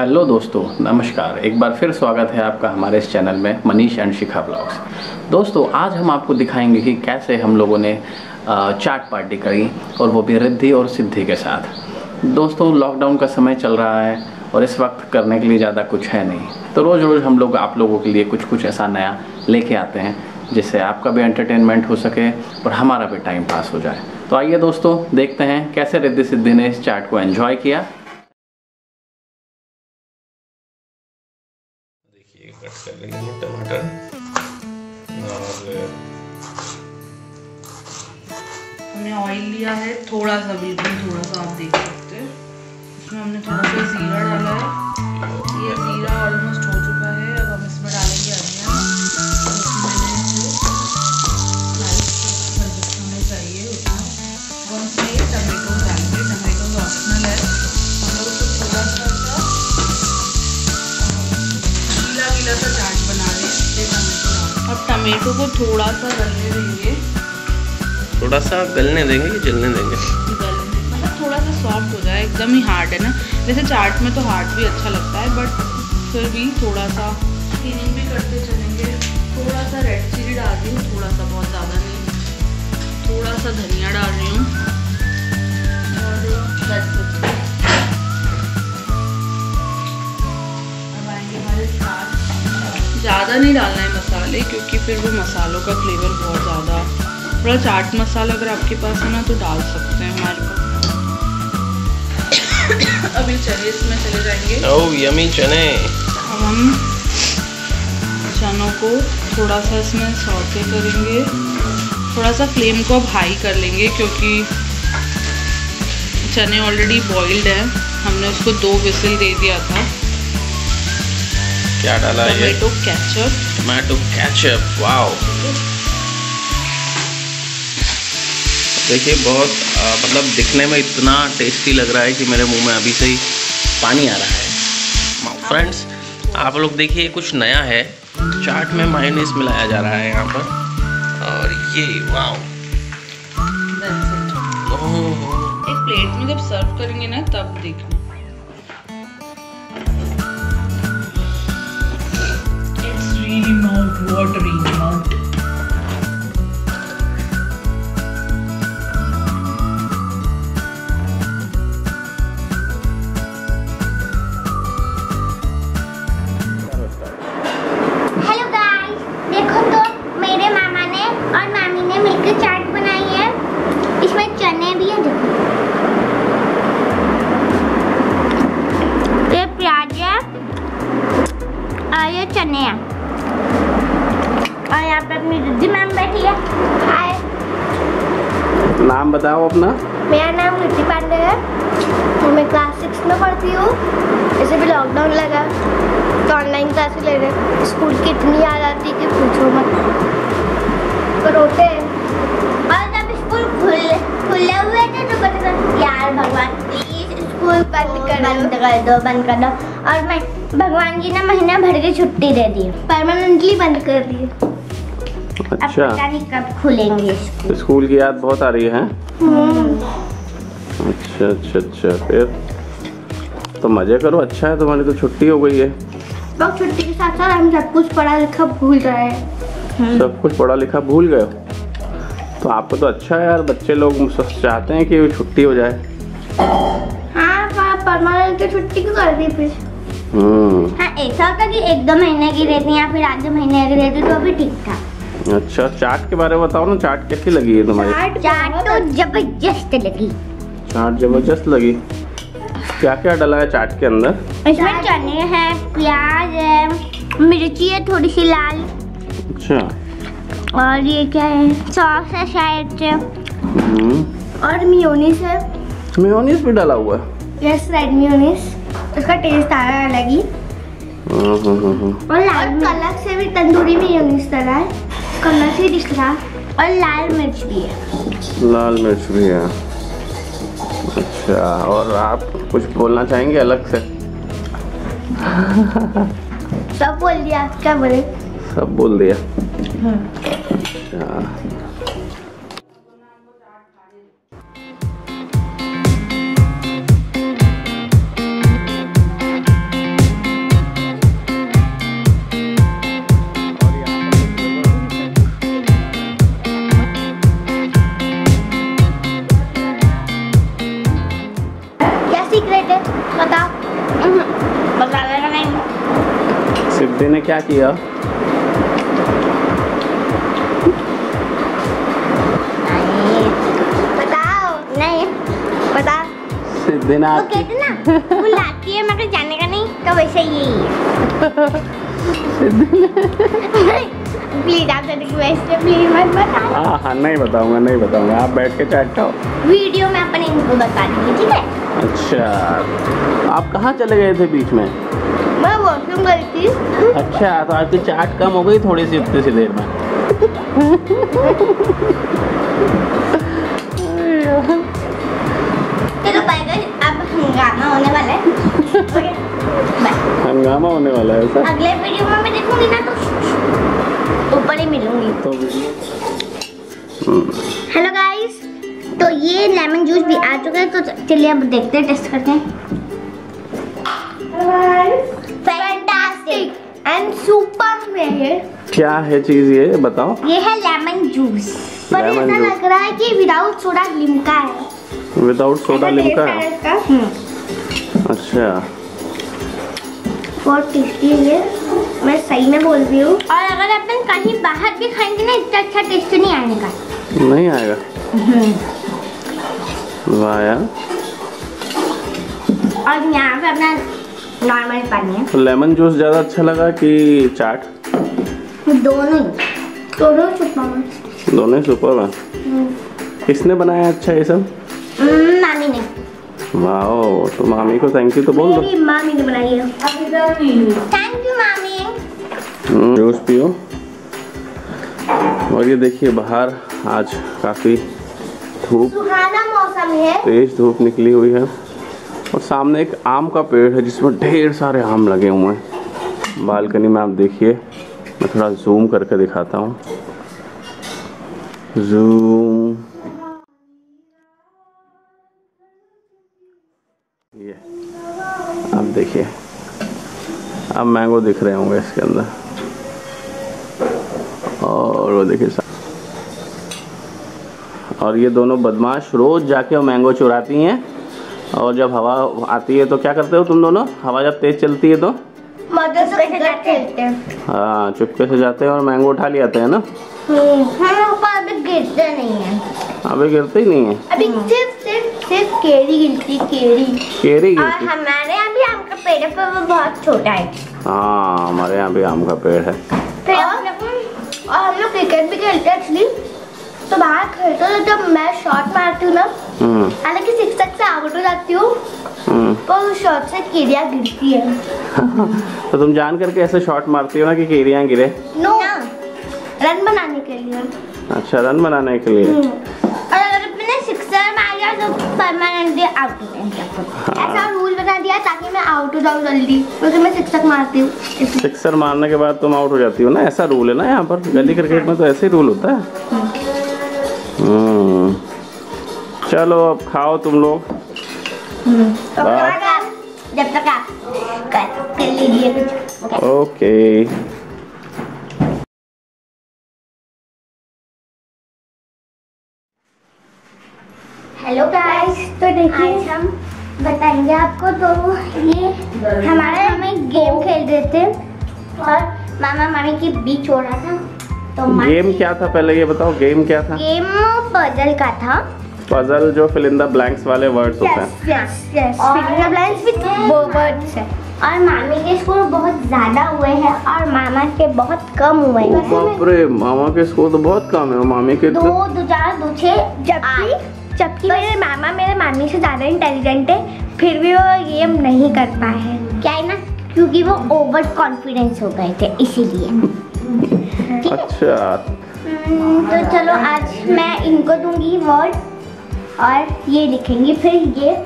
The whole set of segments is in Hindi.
हेलो दोस्तों, नमस्कार। एक बार फिर स्वागत है आपका हमारे इस चैनल में, मनीष एंड शिखा ब्लॉग्स। दोस्तों, आज हम आपको दिखाएँगे कि कैसे हम लोगों ने चाट पार्टी करी और वो भी रिद्धि और सिद्धि के साथ। दोस्तों, लॉकडाउन का समय चल रहा है और इस वक्त करने के लिए ज़्यादा कुछ है नहीं। तो रोज़ रोज़ हम लोग आप लोगों के लिए कुछ कुछ ऐसा नया लेके आते हैं, जिससे आपका भी एंटरटेनमेंट हो सके और हमारा भी टाइम पास हो जाए। तो आइए दोस्तों, देखते हैं कैसे रिद्धि सिद्धि ने इस चाट को एंजॉय किया। कर लेंगे टमाटर। और हमने ऑयल लिया है थोड़ा सा बिल्कुल थोड़ा सा आप देख सकते हैं। इसमें हमने थोड़ा सा जीरा डाला है। ये जीरा ऑलमोस्ट गीला सा चाट बना रहे हैं इसलिए टमेटो डाल अब टमेटो को थोड़ा सा गलने देंगे। थोड़ा सा गलने देंगे कि जलने देंगे? गलने मतलब थोड़ा सा सॉफ्ट हो जाए एकदम ही हार्ड है ना? जैसे चाट में तो हार्ड भी अच्छा लगता है बट फिर भी थोड़ा सा क्लीनिंग भी करते चलेंगे। थोड़ा सा रेड चिली डाल दी थोड़ा सा नहीं डालना है मसाले क्योंकि फिर वो मसालों का फ्लेवर बहुत ज़्यादा थोड़ा चाट मसाला अगर आपके पास है ना तो डाल सकते हैं हमारे पास। अभी चलिए इसमें चले जाएँगे। ओ यमी चने। अब हम चनों को थोड़ा सा इसमें सौते करेंगे। थोड़ा सा फ्लेम को अब हाई कर लेंगे क्योंकि चने ऑलरेडी बॉइल्ड है। हमने उसको दो विसिल दे दिया था। क्या डाला है tomato ketchup tomato ketchup wow. देखिए बहुत आ, मतलब दिखने में इतना टेस्टी लग रहा है कि मेरे मुँह में अभी से ही पानी आ रहा है। फ्रेंड्स आप लोग देखिए कुछ नया है। चाट में मायोनीज मिलाया जा रहा है यहाँ पर। और ये वाओ एक प्लेट में जब सर्व करेंगे ना तब देखना। watering amount नाम बताओ अपना। मेरा नाम रिद्धि पांडे है। और मैं क्लास सिक्स में पढ़ती हूँ। ऐसे भी लॉकडाउन लगा तो ऑनलाइन क्लासेस ले रहे स्कूल की इतनी याद आती कि पूछो मत। तो रोते हैं। और जब स्कूल खुले खुले हुए थे तो कहते थे यार भगवान प्लीज़ स्कूल बंद कर। बंद कर दो बंद कर दो। और मैं भगवान जी ने महीना भर की छुट्टी दे दी। परमानेंटली बंद कर दी। अब अच्छा पता नहीं कब खुलेंगे स्कूल स्कूल की याद बहुत आ रही है? हम्म। अच्छा अच्छा अच्छा फिर? तो मज़े करो अच्छा है तुम्हारी तो छुट्टी हो गई है। अब छुट्टी के साथ साथ हम सब कुछ पढ़ा लिखा भूल रहे हैं। सब कुछ पढ़ा लिखा भूल गए तो आपको तो अच्छा है यार बच्चे लोग चाहते हैं कि छुट्टी हो जाए। हाँ परमानेंट छुट्टी क्यों कर दी फिर? हम्म। हाँ ऐसा होता कि एक दो महीने की रहती या फिर आधे महीने की रहती तो अभी ठीक था। अच्छा चाट के बारे में बताओ ना चाट कैसी लगी है तुम्हारी? चाट तो ज़बरदस्त लगी। चाट ज़बरदस्त लगी? क्या क्या डाला है चाट के अंदर? इसमें चने हैं प्याज है मिर्ची है थोड़ी सी लाल। अच्छा। और ये क्या है सॉस है शायद। से हम्म। और मियोनीस है। मेयोनीज भी डाला हुआ है? यस रेड मियोनीस उसका टेस्ट आ रहा है अलग ही। हम्म, हम्म। और लाल अलग से भी तंदूरी मियोनीस डला है। कलर से दिख रहा और लाल मिर्च भी है। लाल मिर्च भी है। अच्छा और आप कुछ बोलना चाहेंगे अलग से? सब बोल दिया क्या बोले? सब बोल दिया। अच्छा। क्या किया? बताओ। नहीं। बता सिद्धि वो कहते ना वो लाती है मगर जाने का नहीं तो वैसे ही है। प्लीज़ आप रिक्वेस्ट है प्लीज़ मत हाँ हाँ नहीं बताऊँगा नहीं बताऊँगा। आप बैठ के चाट खाओ वीडियो में अपन इनको बता देंगे ठीक है? अच्छा। आप कहाँ चले गए थे बीच में? मैं वॉशरूम गई थी। अच्छा तो आपकी चाट कम हो गई थोड़ी सी उतनी सी देर में। चलो बाय गाइस अब हंगामा होने वाला है। ओके बाय हंगामा होने वाला है सर अगले वीडियो में मैं देखूँगी ना तो ऊपर ही मिलूँगी। तो हेलो गाइस तो ये लेमन जूस भी आ चुका है तो चलिए अब देखते हैं टेस्ट करते हैं। फैंटास्टिक एंड सुपर में है क्या है चीज़ ये? बताओ। ये है लेमन जूस पर ऐसा लग रहा है कि विदाउट सोडा लिमका है। विदाउट सोडा लिमका है? है अच्छा। बहुत टेस्टी है मैं सही में बोल रही हूँ। और अगर अपन कहीं बाहर भी खाएँगे ना इतना अच्छा टेस्ट नहीं आने का नहीं आएगा? वाह यार। और यहाँ पे अपना नॉर्मल पानी है तो लेमन जूस ज़्यादा अच्छा लगा कि चाट? दोनों। दोनों में दोनों सुपर है। किसने बनाया अच्छा ये सब? हम्म, मामी ने। वाह तो मामी को थैंक यू तो बोल दो। मामी ने बनाई है। थैंक यू मामी। हम्म, जूस पियो। और ये देखिए बाहर आज काफ़ी धूप सुहाना मौसम है। तेज धूप निकली हुई है। और सामने एक आम का पेड़ है जिसमें ढेर सारे आम लगे हुए हैं। बालकनी में आप देखिए, मैं थोड़ा जूम करके दिखाता हूँ। जूम ये, आप देखिए, अब मैंगो दिख रहे होंगे इसके अंदर। और वो देखिए और ये दोनों बदमाश रोज जाके वो मैंगो चुराती हैं। और जब हवा आती है तो क्या करते हो तुम दोनों? हवा जब तेज चलती है तो? मदर से खेलते हैं। हाँ। चुपके से जाते हैं और मैंगो उठा ले आते हैं ना? हम ऊपर अभी गिरते नहीं है। अबे गिरते ही नहीं है? अभी सिर्फ़ सिर्फ़ सिर्फ़ केरी गिरती केरी। केरी और हमारे यहाँ भी आम का पेड़ है पर वो बहुत छोटा है। हाँ हमारे यहाँ भी आम का पेड़ है। और, और हम लोग क्रिकेट भी खेलते हैं एक्चुअली? तो बाहर खेलते तो जब मैं शॉट मारती हूँ ना हम्म हालाँकि शिक्षक से आउट हो जाती हूँ हम्म। पर उस शॉट से कीड़िया गिरती है तो तुम जान करके ऐसे शॉट मारती हो ना कि केरियाँ गिरे नो रन बनाने के लिए। अच्छा रन बनाने के लिए। और अगर अपने सिक्सर मार गया तो परमानेंटली आउट हो जाएँगे ऐसा रूल बना दिया ताकि मैं आउट हो जाऊँ जल्दी। क्योंकि मैं शिक्षक मारती हूँ। सिक्सर मारने के बाद तुम आउट हो जाती हो ना? ऐसा रूल है ना यहाँ पर। गली क्रिकेट में तो ऐसे ही रूल होता है। हम्म। चलो अब खाओ तुम लोग। तो आप- जब तक आप कर, कर लीजिए कुछ। ओके। हेलो गाइस तो देखिए। आज हम बताएँगे आपको तो ये हमारे हम एक गेम खेल रहे थे और मामा मामी के बीच हो रहा था। तो गेम क्या था पहले ये बताओ गेम क्या था? गेम पजल का था। पजल जो फिल इन द ब्लैंक्स वाले वर्ड्स होते हैं। Yes yes yes finger blanks with words है। और मामी के स्कोर बहुत ज़्यादा हुए हैं और मामा के बहुत कम हुए हैं। बाप रे मामा के स्कोर तो बहुत कम है। और मामी के दो तो दो चार दो छः जबकि जबकि मेरे मामा मेरे मामी से ज़्यादा इंटेलिजेंट है फिर भी वो गेम नहीं कर पाए हैं। क्या है ना? क्योंकि वो ओवर कॉन्फिडेंस हो गए थे इसीलिए। अच्छा। हम्म, तो चलो आज मैं इनको दूँगी वर्ड और ये लिखेंगे फिर ये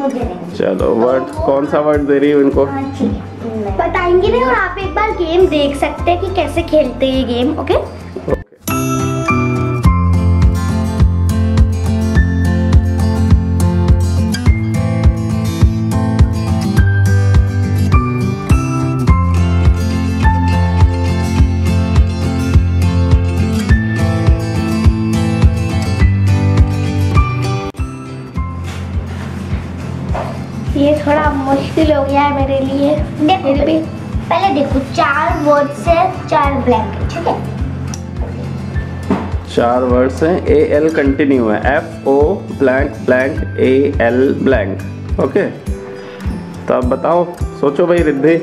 मुझे चलो वर्ड कौन सा वर्ड दे रही है इनको? हाँ बताएँगे ना और आप एक बार गेम देख सकते हैं कि कैसे खेलते हैं ये गेम ओके ये थोड़ा मुश्किल हो गया है मेरे लिए। देखो फिर भी। पहले देखो चार वर्ड से चार ब्लैंक ठीक है? चार वर्ड्स हैं ए एल कंटिन्यू है। F O blank blank A L blank okay तो अब बताओ सोचो भाई रिद्धि।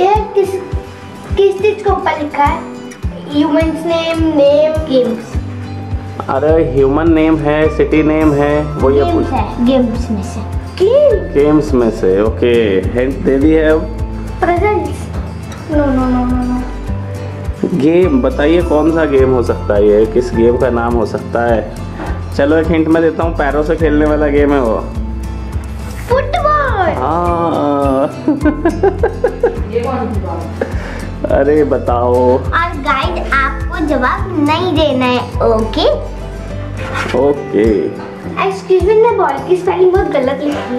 ये किस किस चीज़ के ऊपर लिखा है? ह्यूमंस नेम नेम गेम्स अरे ह्यूमन नेम है सिटी नेम है वो ये गेम्स पूछ गेम्स में से। गेम गेम्स में से ओके हिंट दे दी है अब। Presents no no no no no game बताइए कौन सा गेम हो सकता है ये? किस गेम का नाम हो सकता है? चलो एक हिंट मैं देता हूँ पैरों से खेलने वाला गेम है वो। फुटबॉल हाँ। अरे बताओ। और गाइड आपको जवाब नहीं देना है ओके ओके एक्सक्यूज मी मैं बॉल की स्पेलिंग बहुत गलत लिखी।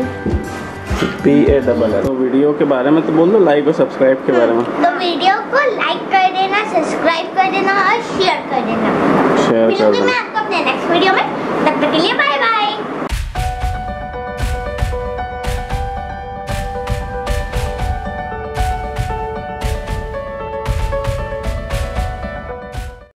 पी ए डबल तो वीडियो के बारे में तो बोल दो लाइक और सब्सक्राइब के बारे में। तो वीडियो को लाइक कर देना सब्सक्राइब कर देना और शेयर कर देना। शेयर कर देना मैं आपको अपने नेक्स्ट वीडियो में। तब तक के लिए